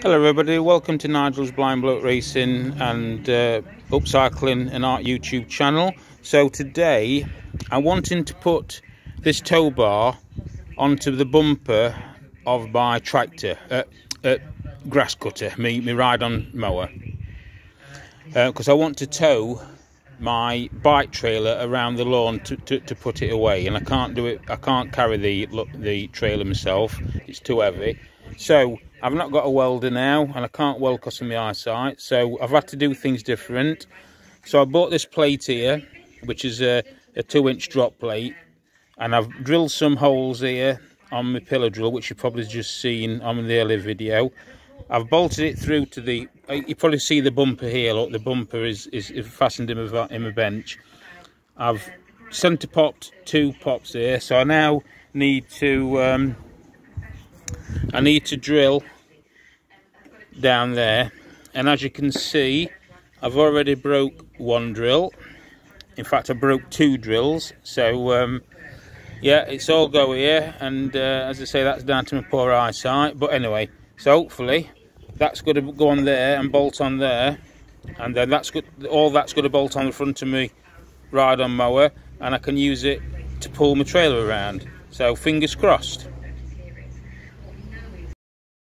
Hello everybody, welcome to Nigel's Blind Bloke Racing and uh, Upcycling and Art YouTube channel. So today I'm wanting to put this tow bar onto the bumper of my tractor, uh, uh, grass cutter, me, me ride on mower. Because uh, I want to tow my bike trailer around the lawn to, to, to, put it away and I can't do it I can't carry the look the trailer myself. It's too heavy. So I've not got a welder now and I can't weld because of my eyesight so I've had to do things different. So I bought this plate here which is a, a two inch drop plate and I've drilled some holes here on my pillar drill which you've probably just seen on the earlier video I've bolted it through to the you probably see the bumper here look the bumper is is, fastened in a, in a bench. I've centre popped two pops here so I now need to um, I need to drill down there. And as you can see I've already broke one drill. In fact I broke two drills so um, yeah it's all go here. And uh, as I say that's down to my poor eyesight. But anyway so hopefully that's going to go on there and bolt on there and then that's good all that's going to bolt on the front of me ride on mower and I can use it to pull my trailer around. So fingers crossed